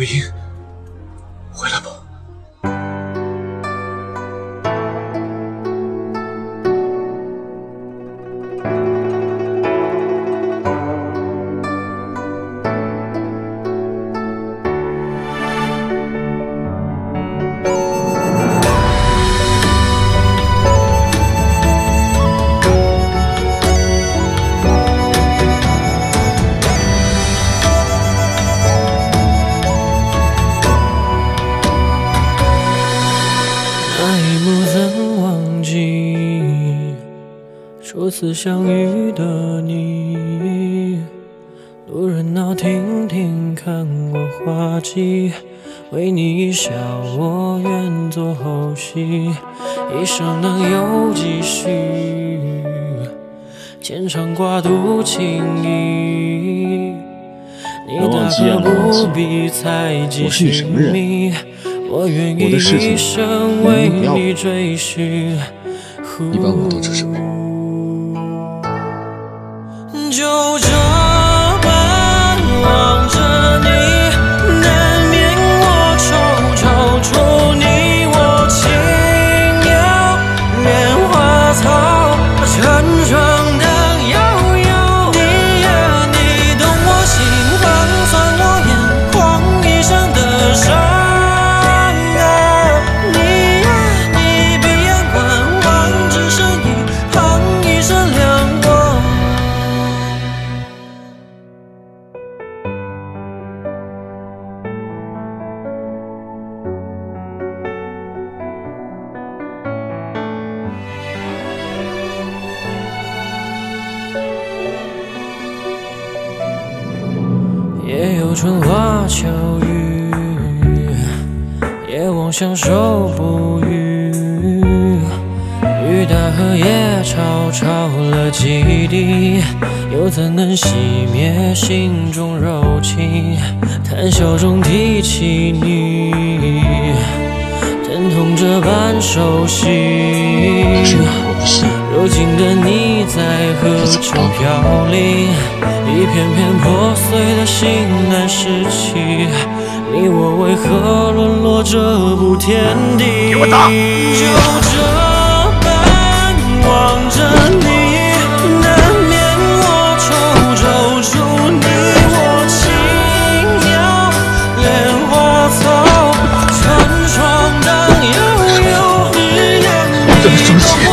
we 初次相遇的你，路人闹听听看我滑稽，为你一笑，我愿做后戏，一生能有几许？牵肠挂肚情谊，你大可不必猜忌我是你什么人姓名。我愿意一生为你追寻。你把我当成什么春花秋雨，也望相守不渝。雨打荷叶潮潮了几滴，又怎能熄灭心中柔情？谈笑中提起你，疼痛这般熟悉。如今的你在何处飘零？一片片破碎的心难拾起，你我为何沦落这步天地？给我打就这般望着你，难免我惆惆，祝你我轻摇莲花草，成双荡悠悠。只要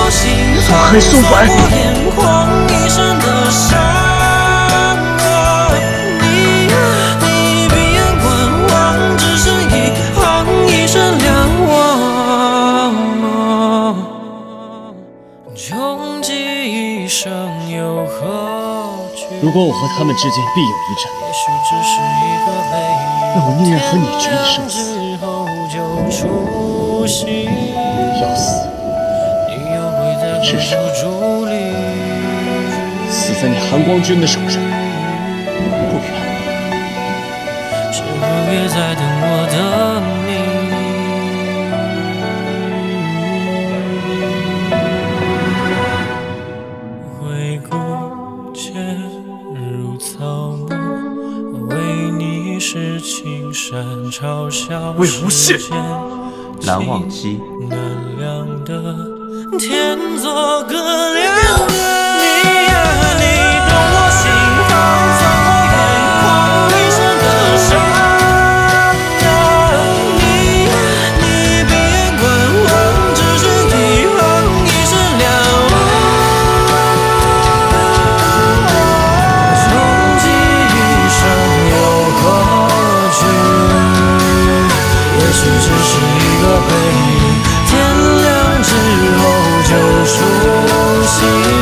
如果我和他们之间必有一战，那我宁愿和你决一生。死至少？死在你韩光君的手上，不远。是否也在等我的你？回顾间如草木，为你是青山嘲笑。魏无羡难忘机。天作歌两个。你呀，你懂我心，放在我眼眶一生的伤！你呀，你闭眼观望，只剩一行一生两忘。穷极一生又何惧？也许只是一个背影，天亮之后就出席。